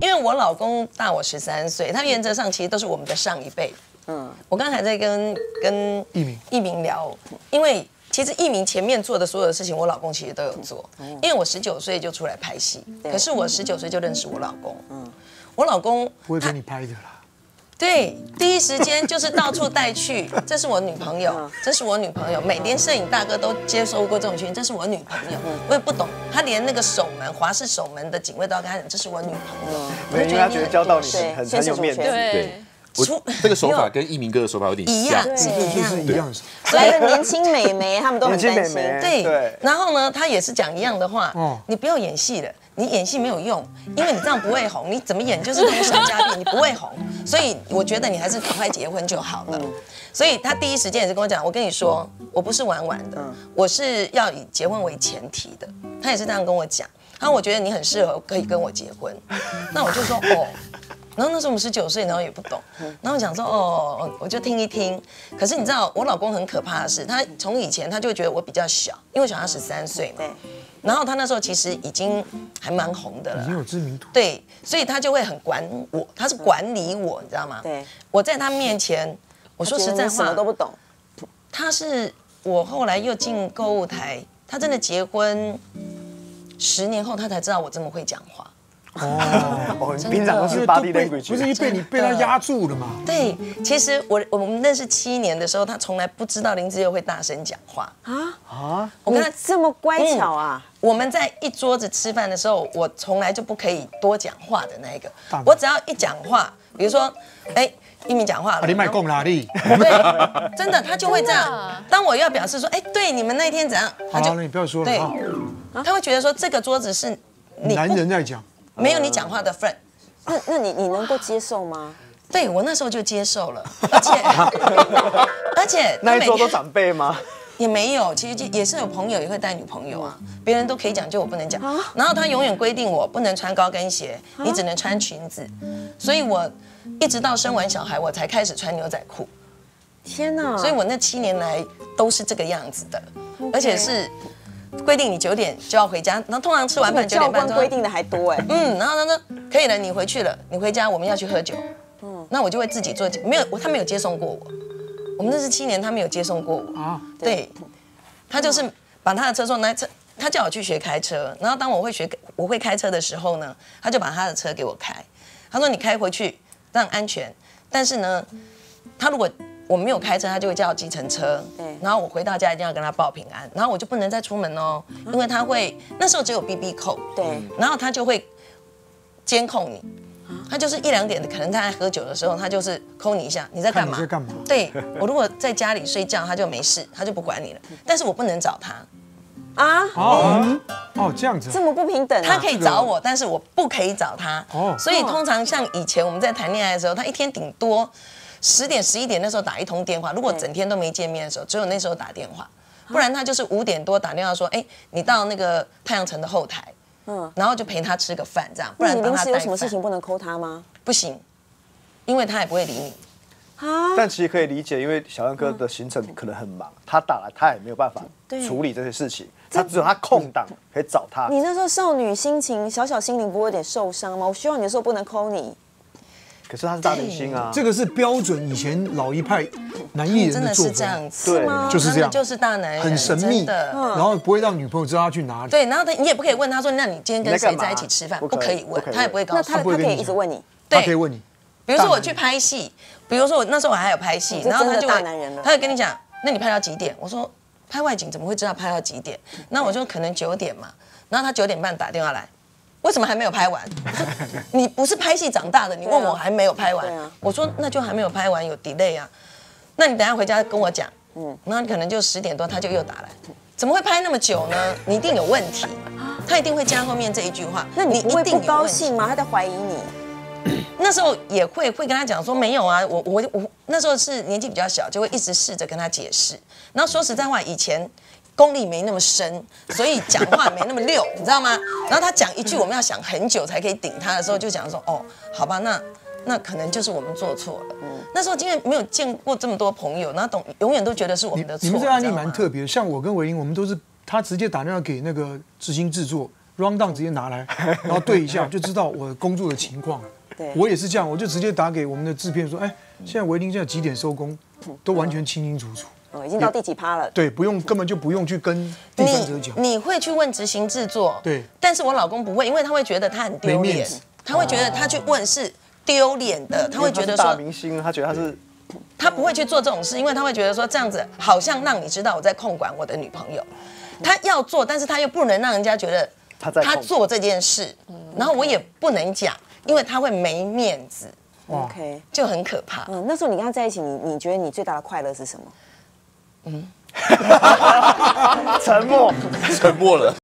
因为我老公大我十三岁，他原则上其实都是我们的上一辈。嗯，我刚才在跟跟一鸣一鸣聊，因为其实一鸣前面做的所有的事情，我老公其实都有做。因为我十九岁就出来拍戏，可是我十九岁就认识我老公。嗯，我老公不会给你拍的啦。对，第一时间就是到处带去，这是我女朋友，这是我女朋友。每天摄影大哥都接收过这种讯息，这是我女朋友。我也不懂，他连那个守门华氏守门的警卫都要跟他讲，这是我女朋友。没有，因为他觉得交到你很很有面子。对，我这个手法跟一鸣哥的手法有点一样，是一样。所以年轻美眉他们都很担心。对，然后呢，他也是讲一样的话。哦，你不要演戏了。你演戏没有用，因为你这样不会红。你怎么演就是同场嘉宾，你不会红。所以我觉得你还是赶快结婚就好了。所以他第一时间也是跟我讲，我跟你说，我不是玩玩的，我是要以结婚为前提的。他也是这样跟我讲。他说我觉得你很适合可以跟我结婚。那我就说哦。然后那时候我们十九岁，然后也不懂。然后想说哦，我就听一听。可是你知道我老公很可怕的是，他从以前他就觉得我比较小，因为小他十三岁嘛。然后他那时候其实已经还蛮红的了，已经有知名度。对，所以他就会很管我，他是管理我，你知道吗？对。我在他面前，我说实在话，什么都不懂。他是我后来又进购物台，他真的结婚十年后，他才知道我这么会讲话。哦，平常都是巴黎人，不是一被你被他压住了吗？对，其实我我们认识七年的时候，他从来不知道林志佑会大声讲话啊啊！我跟他这么乖巧啊！我们在一桌子吃饭的时候，我从来就不可以多讲话的那一个，我只要一讲话，比如说，哎，一鸣讲话了，你卖够哪里？对，真的，他就会这样。当我要表示说，哎，对，你们那天怎样？他就你不要说了，对，他会觉得说这个桌子是男人在讲。没有你讲话的份，那那你你能够接受吗？对我那时候就接受了，而且而且那一桌都长辈吗？也没有，其实也是有朋友也会带女朋友啊，别人都可以讲，就我不能讲。然后他永远规定我不能穿高跟鞋，你只能穿裙子，所以我一直到生完小孩我才开始穿牛仔裤。天哪！所以我那七年来都是这个样子的，而且是。规定你九点就要回家，然后通常吃完饭九点半。规定的还多哎。嗯，然后他说可以了，你回去了，你回家我们要去喝酒。嗯，那我就会自己做，没有他没有接送过我，我们认识七年，他没有接送过我啊。对，他就是把他的车送来车，他叫我去学开车，然后当我会学我会开车的时候呢，他就把他的车给我开，他说你开回去让安全，但是呢，他如果。我没有开车，他就会叫计程车。对，然后我回到家一定要跟他报平安，然后我就不能再出门哦，因为他会那时候只有 B B 扣。对，然后他就会监控你，他就是一两点的，可能他在喝酒的时候，他就是扣你一下，你在干嘛？在干嘛？对我如果在家里睡觉，他就没事，他就不管你了。但是我不能找他啊？哦哦，这样子，这么不平等。他可以找我，但是我不可以找他。哦，所以通常像以前我们在谈恋爱的时候，他一天顶多。十点十一点那时候打一通电话，如果整天都没见面的时候，只有那时候打电话，不然他就是五点多打电话说，哎，你到那个太阳城的后台，嗯，然后就陪他吃个饭这样，不然你临时有什么事情不能扣他吗？不行，因为他也不会理你。啊，但其实可以理解，因为小杨哥的行程可能很忙，他打来他也没有办法处理这些事情，他只有他空档可以找他。你那时候少女心情，小小心灵不会有点受伤吗？我希望你的时候不能扣你。可是他是大明星啊，这个是标准以前老一派男艺人的做法，对，就是这样，就是大男人，很神秘。的，然后不会让女朋友知道他去哪里。对，然后他你也不可以问他说，那你今天跟谁在一起吃饭？不可以问，他也不会告诉。他他可以一直问你，他可以问你。比如说我去拍戏，比如说我那时候我还有拍戏，然后他就他就跟你讲，那你拍到几点？我说拍外景怎么会知道拍到几点？那我就可能九点嘛，然后他九点半打电话来。为什么还没有拍完？你不是拍戏长大的，你问我还没有拍完。我说那就还没有拍完，有 delay 啊。那你等下回家跟我讲。嗯，那你可能就十点多他就又打来，怎么会拍那么久呢？你一定有问题。他一定会加后面这一句话。那你一定不高兴吗？他在怀疑你。那时候也会会跟他讲说没有啊，我我我那时候是年纪比较小，就会一直试着跟他解释。然后说实在话，以前。功力没那么深，所以讲话没那么溜，你知道吗？然后他讲一句，我们要想很久才可以顶他的时候，就讲说哦，好吧，那那可能就是我们做错了。嗯，那时候因为没有见过这么多朋友，那懂永远都觉得是我们的错。你们这个案例蛮特别，像我跟维英，我们都是他直接打电话给那个执行制作，round down 直接拿来，然后对一下就知道我工作的情况。对我也是这样，我就直接打给我们的制片说，哎，现在维林现在几点收工，都完全清清楚楚。哦，已经到第几趴了？对，不用，根本就不用去跟第三者讲。你会去问执行制作，对，但是我老公不会，因为他会觉得他很丢脸，他会觉得他去问是丢脸的，他会觉得说大明星，他觉得他是，他不会去做这种事，因为他会觉得说这样子好像让你知道我在控管我的女朋友，他要做，但是他又不能让人家觉得他在他做这件事，然后我也不能讲，因为他会没面子，OK，就很可怕。嗯，那时候你跟他在一起，你你觉得你最大的快乐是什么？嗯，沉默，沉默了。